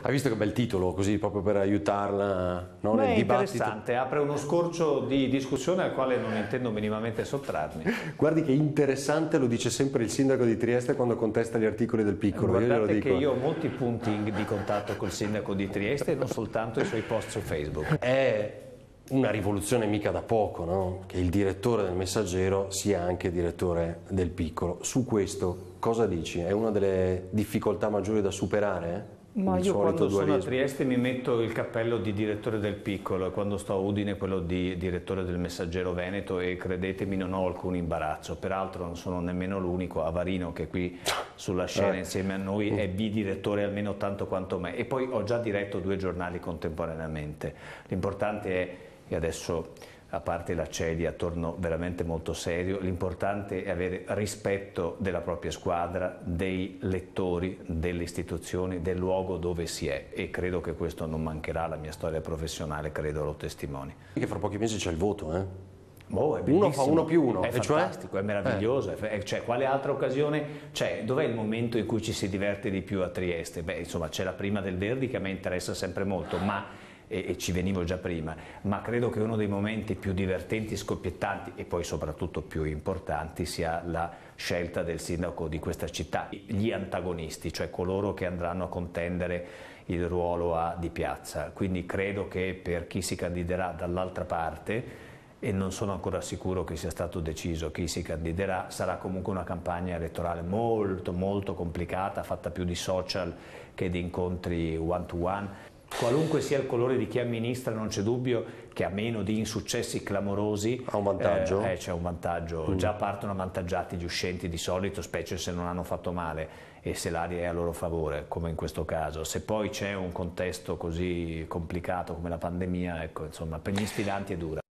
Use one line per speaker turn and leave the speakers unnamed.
Hai visto che bel titolo, così proprio per aiutarla no,
Beh,
nel
è
dibattito?
interessante, apre uno scorcio di discussione al quale non intendo minimamente sottrarmi.
Guardi che interessante lo dice sempre il sindaco di Trieste quando contesta gli articoli del piccolo. io
Guardate
dico.
che io ho molti punti di contatto col sindaco di Trieste e non soltanto i suoi post su Facebook.
È una rivoluzione mica da poco, no? Che il direttore del Messaggero sia anche direttore del piccolo. Su questo cosa dici? È una delle difficoltà maggiori da superare?
Ma io quando sono a
dualismo?
Trieste mi metto il cappello di direttore del piccolo e quando sto a Udine quello di direttore del Messaggero Veneto e credetemi non ho alcun imbarazzo, peraltro non sono nemmeno l'unico, Avarino che qui sulla scena
Eh.
insieme a noi è bidirettore almeno tanto quanto me e poi ho già diretto due giornali contemporaneamente. L'importante è, e adesso a parte la cedia, torno veramente molto serio, l'importante è avere rispetto della propria squadra, dei lettori, delle istituzioni, del luogo dove si è e credo che questo non mancherà, la mia storia professionale credo lo testimoni.
Che fra pochi mesi c'è il voto, eh?
È
Uno fa uno più uno,
è
e cioè?
fantastico, è meraviglioso, è- cioè, quale altra occasione c'è? Dov'è il momento in cui ci si diverte di più a Trieste? Beh, insomma, c'è la prima del Verdi che a me interessa sempre molto, ma e, e ci venivo già prima, ma credo che uno dei momenti più divertenti, scoppiettanti e poi soprattutto più importanti sia la scelta del sindaco di questa città, gli antagonisti, cioè coloro che andranno a contendere il ruolo a di piazza. Quindi credo che per chi si candiderà dall'altra parte e non sono ancora sicuro che sia stato deciso chi si candiderà, sarà comunque una campagna elettorale molto molto complicata, fatta più di social che di incontri one to one. Qualunque sia il colore di chi amministra, non c'è dubbio che a meno di insuccessi clamorosi
Ha un vantaggio?
eh, eh, c'è un vantaggio. Già partono avvantaggiati gli uscenti di solito, specie se non hanno fatto male e se l'aria è a loro favore, come in questo caso. Se poi c'è un contesto così complicato come la pandemia, ecco, insomma, per gli sfidanti è dura.